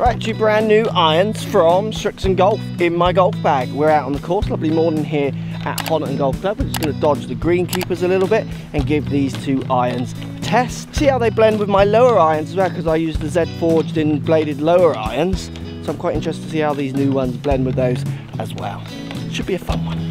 Right, two brand new irons from Srixon Golf in my golf bag. We're out on the course, lovely morning here at Honiton Golf Club. We're just going to dodge the greenkeepers a little bit and give these two irons a test. See how they blend with my lower irons as well, because I use the Z Forged in bladed lower irons. So I'm quite interested to see how these new ones blend with those as well. Should be a fun one.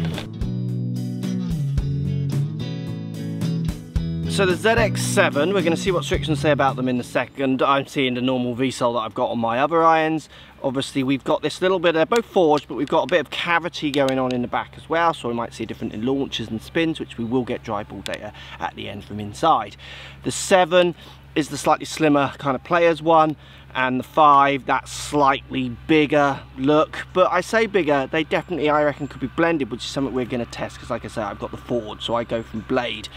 So the ZX7, we're going to see what Srixon say about them in a second. I'm seeing the normal V-sole that I've got on my other irons. Obviously we've got this little bit, they're both forged, but we've got a bit of cavity going on in the back as well, so we might see different in launches and spins, which we will get dry ball data at the end from inside. The 7 is the slightly slimmer kind of players one, and the 5, that slightly bigger look. But I say bigger, they definitely, I reckon, could be blended, which is something we're going to test, because like I said, I've got the Ford, so I go from blade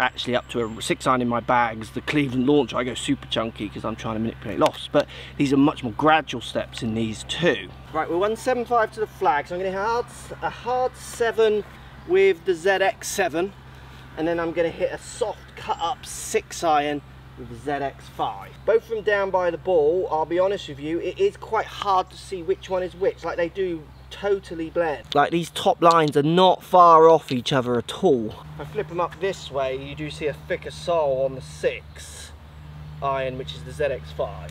actually up to a six iron in my bags. The Cleveland launcher, I go super chunky because I'm trying to manipulate lofts, but these are much more gradual steps in these two. Right, we're 175 to the flag, so I'm going to hard a hard seven with the ZX7, and then I'm going to hit a soft cut up six iron with the ZX5. Both from down by the ball, I'll be honest with you, it is quite hard to see which one is which. Like they do totally blend. Like these top lines are not far off each other at all. If I flip them up this way, you do see a thicker sole on the 6 iron, which is the ZX5.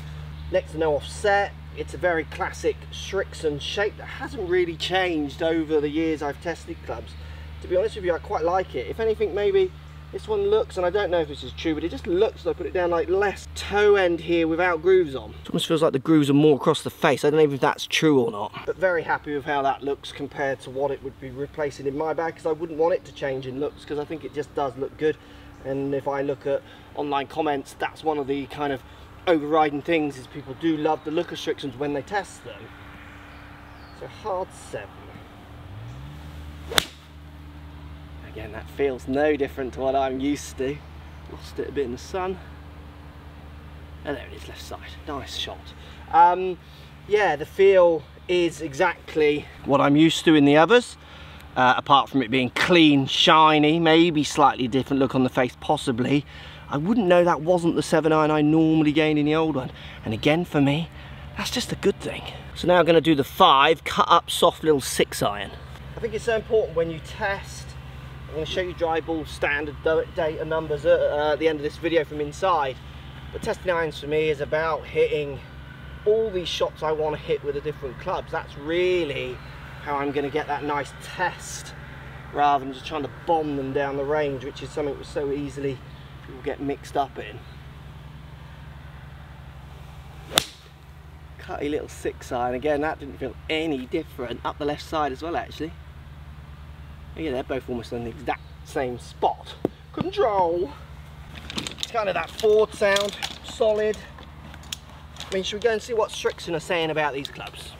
Next to no offset, it's a very classic Srixon shape that hasn't really changed over the years I've tested clubs. To be honest with you, I quite like it. If anything, maybe this one looks, and I don't know if this is true, but it just looks like I put it down like less toe end here without grooves on. It almost feels like the grooves are more across the face. I don't know if that's true or not. But very happy with how that looks compared to what it would be replacing in my bag because I wouldn't want it to change in looks because I think it just does look good. And if I look at online comments, that's one of the kind of overriding things is people do love the look restrictions when they test them. So hard seven. Again, that feels no different to what I'm used to. Lost it a bit in the sun. And there it is, left side. Nice shot. Um, yeah, the feel is exactly what I'm used to in the others. Uh, apart from it being clean, shiny, maybe slightly different look on the face, possibly. I wouldn't know that wasn't the 7 iron I normally gain in the old one. And again, for me, that's just a good thing. So now I'm going to do the 5, cut up soft little 6 iron. I think it's so important when you test I'm going to show you dry ball standard data numbers at, uh, at the end of this video from inside. But testing irons for me is about hitting all these shots I want to hit with the different clubs. That's really how I'm going to get that nice test rather than just trying to bomb them down the range, which is something that so easily people get mixed up in. Cutty little six iron, again that didn't feel any different, up the left side as well actually. Yeah, they're both almost in the exact same spot. Control. It's kind of that Ford sound, solid. I mean, should we go and see what Srixon are saying about these clubs?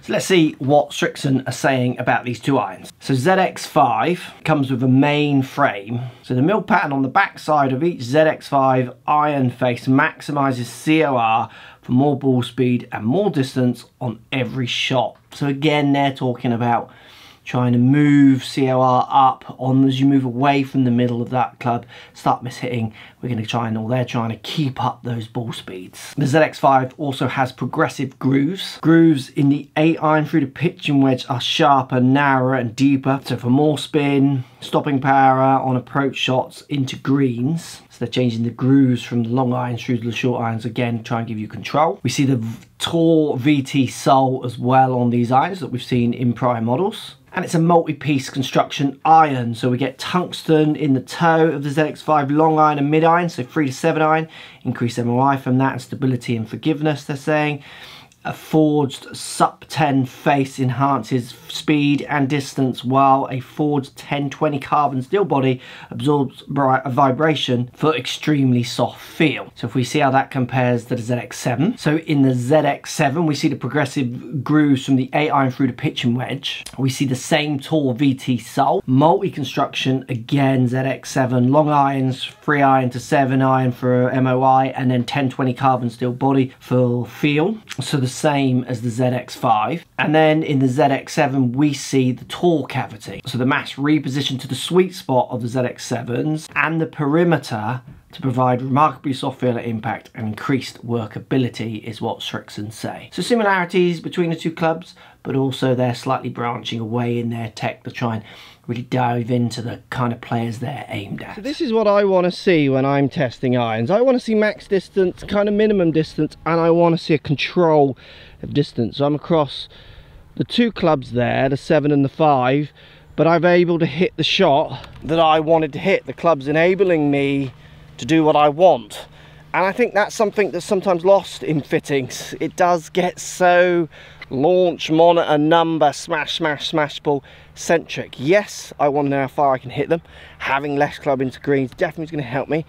So let's see what Srixon are saying about these two irons. So ZX5 comes with a MainFrame. So the mill pattern on the back side of each ZX5 iron face maximizes COR for more ball speed and more distance on every shot. So again, they're talking about trying to move COR up on as you move away from the middle of that club, start mishitting. We're going to try and all they're trying to keep up those ball speeds. The ZX5 also has progressive grooves. Grooves in the 8 iron through the pitching wedge are sharper, narrower and deeper. So for more spin, stopping power on approach shots into greens. So they're changing the grooves from the long irons through to the short irons again, try and give you control. We see the Tour VT sole as well on these irons that we've seen in prior models and it's a multi-piece construction iron. So we get tungsten in the toe of the ZX5 long iron and mid iron so 3 to 7 iron. Increased MOI from that and stability and forgiveness they're saying a forged SUP 10 face enhances speed and distance while a forged 1020 carbon steel body absorbs vibration for extremely soft feel. So if we see how that compares to the ZX7. So in the ZX7 we see the progressive grooves from the 8 iron through the pitching wedge. We see the same Tour VT sole. Multi-construction again ZX7. Long irons 3 iron to 7 iron for MOI and then 1020 carbon steel body for feel. So the same as the ZX5. And then in the ZX7, we see the Tour Cavity. So the mass repositioned to the sweet spot of the ZX7s and the perimeter to provide remarkably soft feel at impact and increased workability is what Srixon say. So similarities between the two clubs, but also they're slightly branching away in their tech to try and really dive into the kind of players they're aimed at. So this is what I want to see when I'm testing irons. I want to see max distance, kind of minimum distance, and I want to see a control of distance. So I'm across the two clubs there, the seven and the five, but I'm able to hit the shot that I wanted to hit. The club's enabling me to do what I want. And I think that's something that's sometimes lost in fittings. It does get so launch, monitor, number, smash, smash, smash ball centric. Yes, I want to know how far I can hit them. Having less club into greens definitely is going to help me.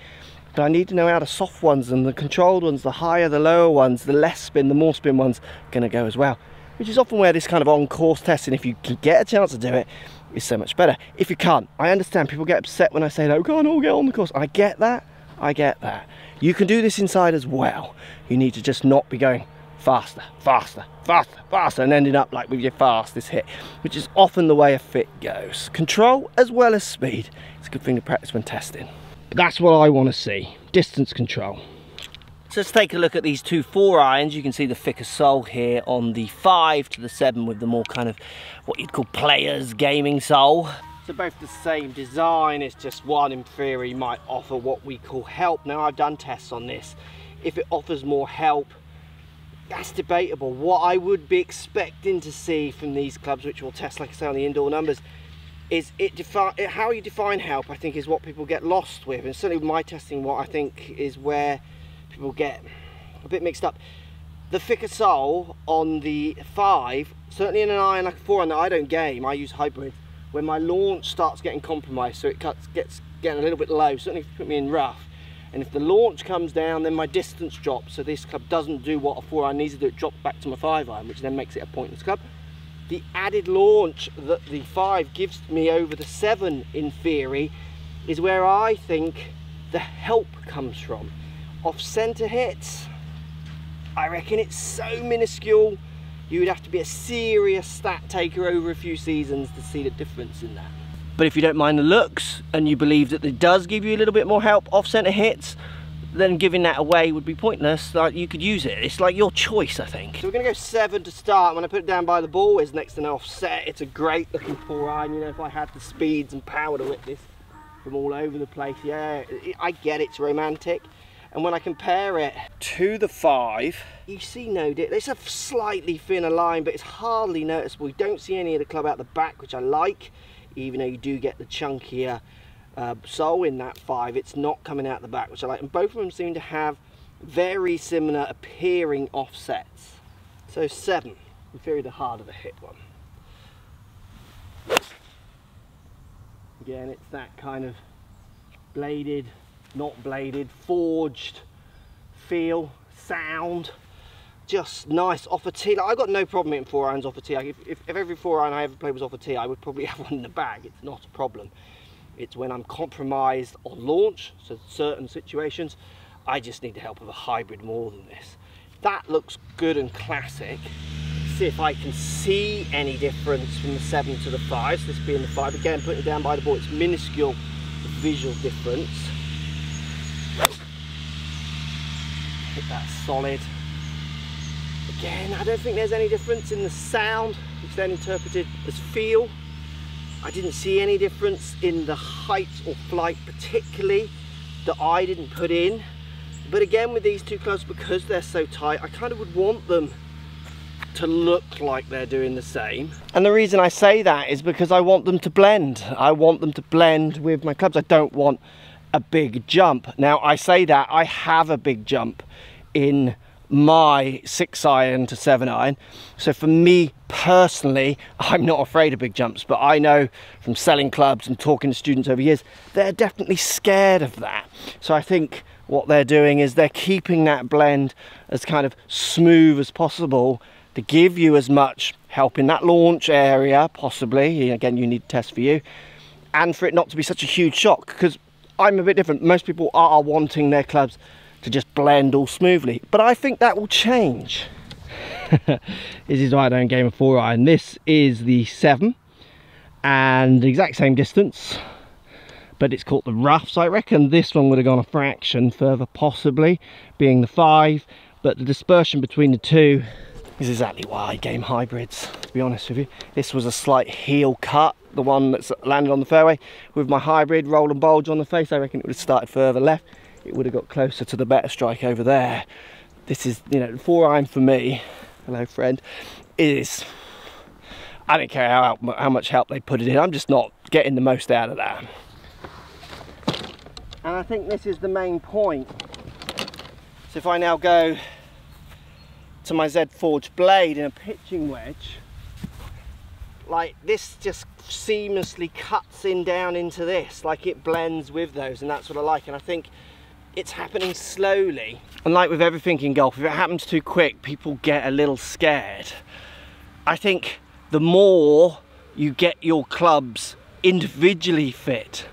But I need to know how the soft ones and the controlled ones, the higher, the lower ones, the less spin, the more spin ones, are going to go as well. Which is often where this kind of on-course testing, if you can get a chance to do it, is so much better. If you can't, I understand people get upset when I say, no, can't all get on the course. I get that, I get that. You can do this inside as well. You need to just not be going faster, faster, faster, faster, and ending up like with your fastest hit, which is often the way a fit goes. Control as well as speed. It's a good thing to practice when testing. But that's what I want to see, distance control. So let's take a look at these two four irons. You can see the thicker sole here on the five to the seven with the more kind of what you'd call players gaming sole. So both the same design, it's just one in theory might offer what we call help. Now I've done tests on this. If it offers more help, that's debatable. What I would be expecting to see from these clubs, which we'll test like I say on the indoor numbers, is it define how you define help I think is what people get lost with and certainly with my testing what I think is where people get a bit mixed up. The thicker sole on the 5, certainly in an iron like a 4 and I don't game, I use hybrid, when my launch starts getting compromised, so it cuts, gets getting a little bit low, certainly if you put me in rough, and if the launch comes down, then my distance drops, so this club doesn't do what a 4 iron needs to do, it drops back to my 5 iron, which then makes it a pointless club. The added launch that the 5 gives me over the 7 in theory is where I think the help comes from off centre hits, I reckon it's so minuscule, you would have to be a serious stat taker over a few seasons to see the difference in that. But if you don't mind the looks and you believe that it does give you a little bit more help off centre hits, then giving that away would be pointless. Like you could use it. It's like your choice, I think. So we're gonna go seven to start. When I put it down by the ball, it's next to an offset. It's a great looking four iron. You know, if I had the speeds and power to whip this from all over the place, yeah, I get it's romantic. And when I compare it to the five, you see no dip. It's a slightly thinner line, but it's hardly noticeable. You don't see any of the club out the back, which I like, even though you do get the chunkier uh, sole in that five. It's not coming out the back, which I like. And both of them seem to have very similar appearing offsets. So seven, theory the harder the hit one. Again, it's that kind of bladed not bladed, forged feel, sound, just nice off a tee. Like, I've got no problem hitting four irons off a tee. Like, if, if, if, every four iron I ever played was off a tee, I would probably have one in the bag. It's not a problem. It's when I'm compromised on launch, so certain situations, I just need the help of a hybrid more than this. That looks good and classic. See if I can see any difference from the seven to the five. So this being the five, again, putting it down by the ball, it's minuscule visual difference. Hit that solid. Again, I don't think there's any difference in the sound, which then interpreted as feel. I didn't see any difference in the height or flight particularly that I didn't put in. But again, with these two clubs, because they're so tight, I kind of would want them to look like they're doing the same. And the reason I say that is because I want them to blend. I want them to blend with my clubs. I don't want a big jump. Now I say that I have a big jump in my six iron to seven iron. So for me personally, I'm not afraid of big jumps, but I know from selling clubs and talking to students over years, they're definitely scared of that. So I think what they're doing is they're keeping that blend as kind of smooth as possible to give you as much help in that launch area, possibly. Again, you need to test for you. And for it not to be such a huge shock, because I'm a bit different. Most people are wanting their clubs to just blend all smoothly, but I think that will change. this is why I don't game a four iron. This is the seven and the exact same distance, but it's called the rough so I reckon this one would have gone a fraction further possibly being the 5 but the dispersion between the two is exactly why I game hybrids to be honest with you this was a slight heel cut the one that's landed on the fairway with my hybrid roll and bulge on the face I reckon it would have started further left it would have got closer to the better strike over there. This is you know four iron for me. Hello friend. Is I don't care how, how much help they put it in. I'm just not getting the most out of that. And I think this is the main point. So if I now go to my Z Forge blade in a pitching wedge like this just seamlessly cuts in down into this like it blends with those and that's what I like. And I think it's happening slowly. And like with everything in golf if it happens too quick people get a little scared. I think the more you get your clubs individually fit.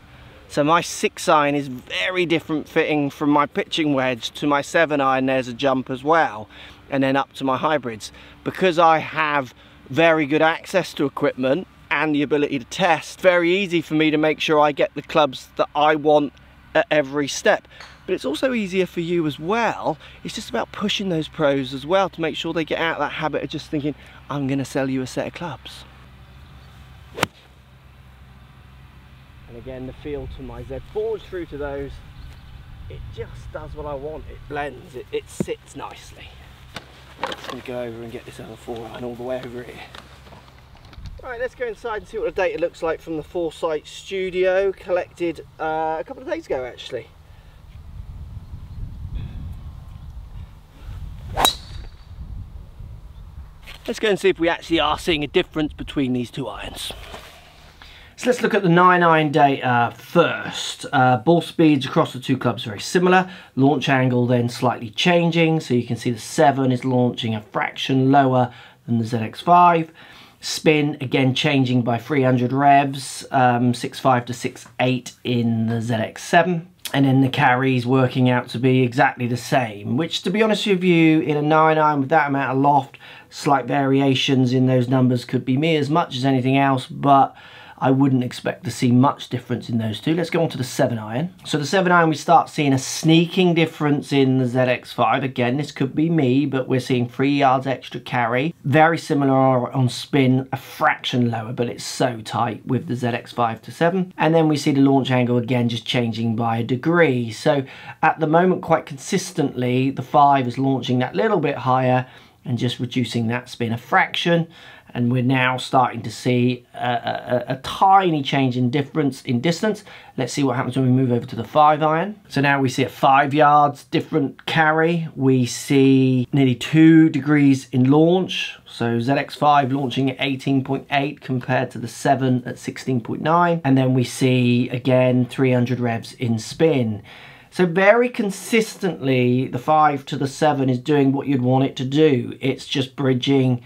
So my six iron is very different fitting from my pitching wedge to my seven iron there's a jump as well and then up to my hybrids. Because I have very good access to equipment and the ability to test very easy for me to make sure I get the clubs that I want at every step but it's also easier for you as well it's just about pushing those pros as well to make sure they get out of that habit of just thinking I'm gonna sell you a set of clubs. And again the feel to my Z Forge through to those. It just does what I want. It blends. It, it sits nicely. I'm gonna go over and get this other four iron all the way over here. Right, let's go inside and see what the data looks like from the Foresight studio, collected uh, a couple of days ago actually. Let's go and see if we actually are seeing a difference between these two irons. So let's look at the 9 iron data first. Uh, ball speeds across the two clubs very similar. Launch angle then slightly changing. So you can see the 7 is launching a fraction lower than the ZX5. Spin again changing by 300 revs, um, 6.5 to 6.8 in the ZX7 and then the carries working out to be exactly the same which to be honest with you in a 9 iron with that amount of loft slight variations in those numbers could be me as much as anything else but I wouldn't expect to see much difference in those two. Let's go on to the 7 iron. So the 7 iron we start seeing a sneaking difference in the ZX5. Again, this could be me, but we're seeing 3 yards extra carry. Very similar on spin, a fraction lower, but it's so tight with the ZX5 to 7. And then we see the launch angle again just changing by a degree. So at the moment, quite consistently, the 5 is launching that little bit higher and just reducing that spin a fraction and we're now starting to see a, a, a, tiny change in difference in distance. Let's see what happens when we move over to the five iron. So now we see a five yards different carry. We see nearly two degrees in launch. So ZX5 launching at 18.8 compared to the 7 at 16.9. And then we see again 300 revs in spin. So very consistently, the 5 to the 7 is doing what you'd want it to do. It's just bridging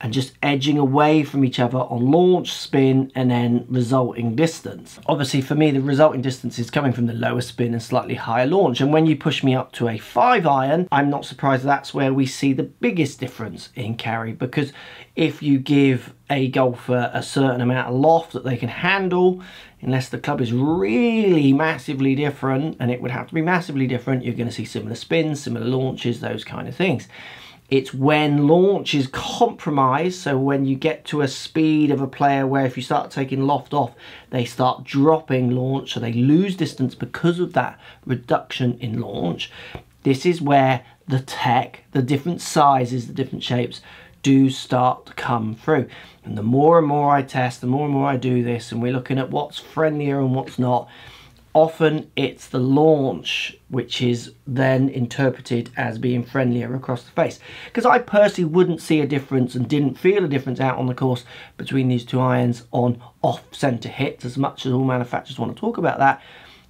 and just edging away from each other on launch, spin, and then resulting distance. Obviously for me, the resulting distance is coming from the lower spin and slightly higher launch. And when you push me up to a five iron, I'm not surprised that's where we see the biggest difference in carry because if you give a golfer a certain amount of loft that they can handle, unless the club is really massively different, and it would have to be massively different, you're going to see similar spins, similar launches, those kind of things. It's when launch is compromised, so when you get to a speed of a player where if you start taking loft off, they start dropping launch, so they lose distance because of that reduction in launch. This is where the tech, the different sizes, the different shapes, do start to come through. And the more and more I test, the more and more I do this, and we're looking at what's friendlier and what's not, often it's the launch which is then interpreted as being friendlier across the face. Because I personally wouldn't see a difference and didn't feel a difference out on the course between these two irons on off-centre hits as much as all manufacturers want to talk about that.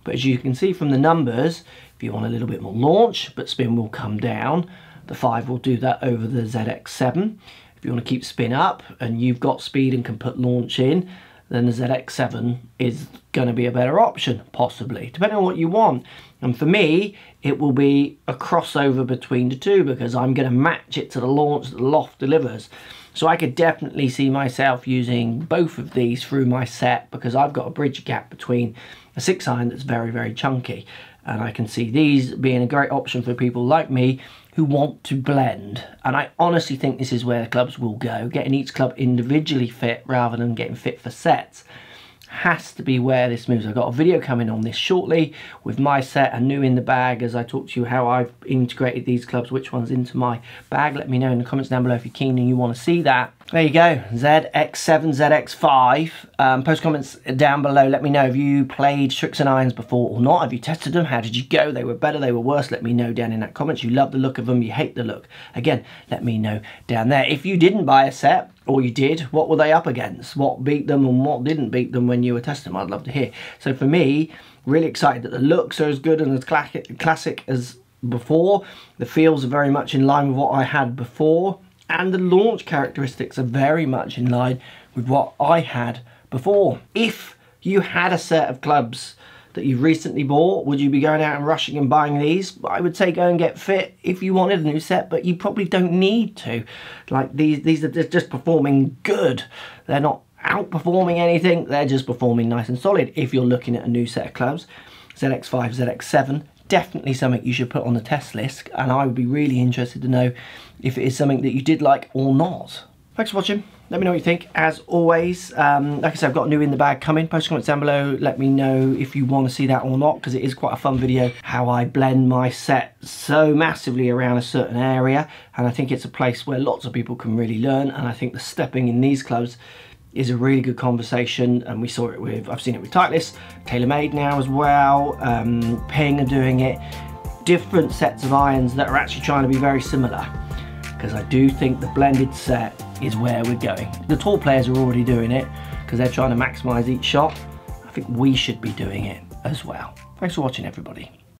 But as you can see from the numbers, if you want a little bit more launch, but spin will come down, the 5 will do that over the ZX7. If you want to keep spin up and you've got speed and can put launch in, then the ZX7 is going to be a better option, possibly, depending on what you want. And for me, it will be a crossover between the two because I'm going to match it to the launch that the Loft delivers. So I could definitely see myself using both of these through my set because I've got a bridge gap between a six iron that's very, very chunky. And I can see these being a great option for people like me who want to blend. And I honestly think this is where the clubs will go, getting each club individually fit rather than getting fit for sets has to be where this moves. I've got a video coming on this shortly with my set and new in the bag as I talk to you how I've integrated these clubs, which one's into my bag. Let me know in the comments down below if you're keen and you want to see that. There you go, ZX7, ZX5. Um, post comments down below. Let me know, have you played Srixon Irons before or not? Have you tested them? How did you go? They were better, they were worse. Let me know down in that comments. You love the look of them, you hate the look. Again, let me know down there. If you didn't buy a set, or you did, what were they up against? What beat them and what didn't beat them when you were testing them? I'd love to hear. So for me, really excited that the looks are as good and as classic as before. The feels are very much in line with what I had before. And the launch characteristics are very much in line with what I had before. If you had a set of clubs that you've recently bought, would you be going out and rushing and buying these? I would say go and get fit if you wanted a new set, but you probably don't need to. Like these, these are just performing good. They're not outperforming anything, they're just performing nice and solid. If you're looking at a new set of clubs, ZX5, ZX7, definitely something you should put on the test list and I would be really interested to know if it is something that you did like or not. Thanks for watching. Let me know what you think. As always, um, like I said, I've got new in the bag coming. Post comments down below. Let me know if you want to see that or not, because it is quite a fun video, how I blend my set so massively around a certain area. And I think it's a place where lots of people can really learn. And I think the stepping in these clubs is a really good conversation and we saw it with, I've seen it with Titleist, TaylorMade now as well, um, Ping are doing it, different sets of irons that are actually trying to be very similar because I do think the blended set is where we're going. The tour players are already doing it because they're trying to maximize each shot. I think we should be doing it as well. Thanks for watching everybody.